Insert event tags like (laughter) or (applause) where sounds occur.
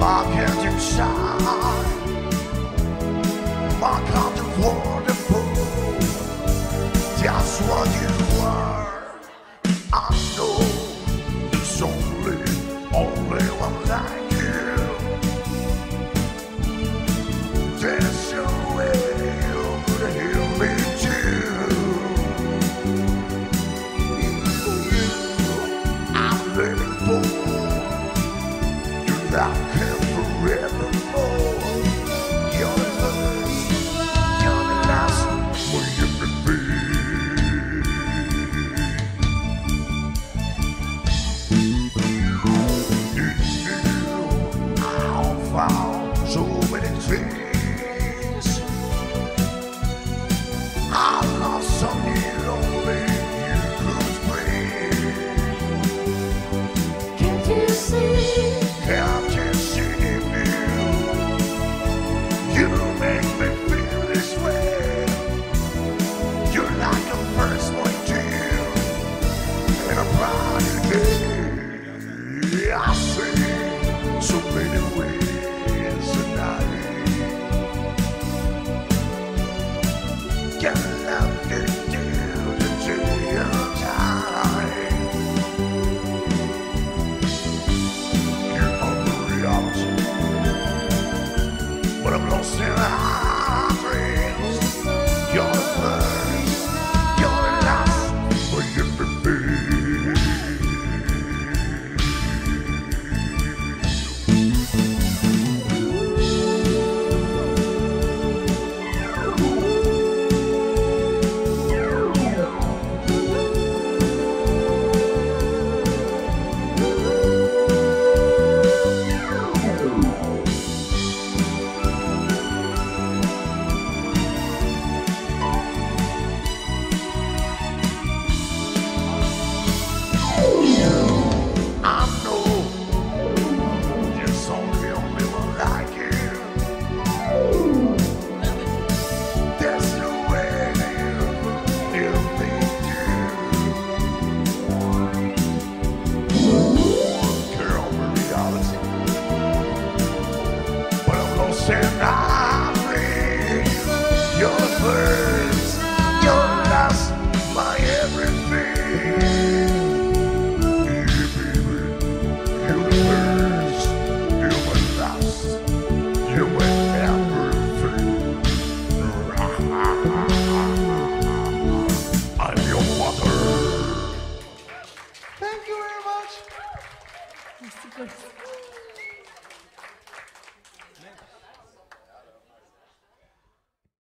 My head inside. My heart wonderful. Just what you see. And I You're the first, you're last, my everything. Yeah, baby, first, you're last, you're everything. (laughs) I'm your mother. Thank you very much. Super.